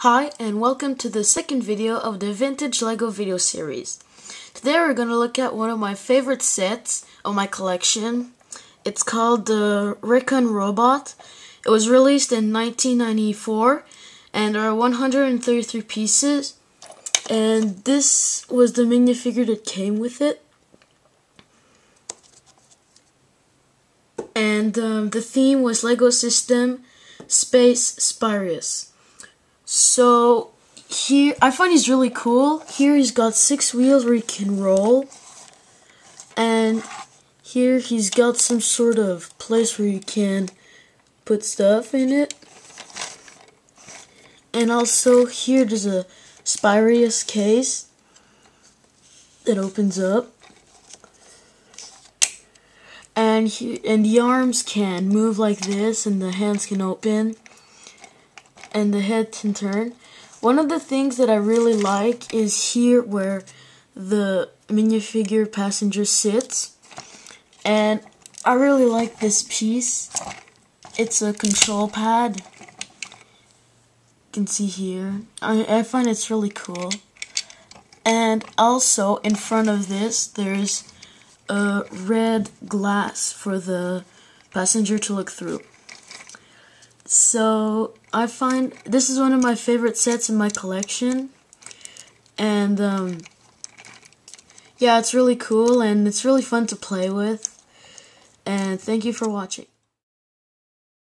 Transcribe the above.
Hi and welcome to the second video of the Vintage LEGO video series. Today we're going to look at one of my favorite sets of my collection. It's called the Recon Robot. It was released in 1994 and there are 133 pieces and this was the minifigure that came with it. And um, the theme was LEGO System Space Spyrius. So here, I find he's really cool. Here he's got six wheels where he can roll. And here he's got some sort of place where you can put stuff in it. And also here there's a Spyrius case that opens up. And, he, and the arms can move like this and the hands can open and the head can turn. One of the things that I really like is here where the minifigure passenger sits. And I really like this piece. It's a control pad. You can see here. I, I find it's really cool. And also in front of this there's a red glass for the passenger to look through. So I find this is one of my favorite sets in my collection. And um, yeah, it's really cool and it's really fun to play with. And thank you for watching.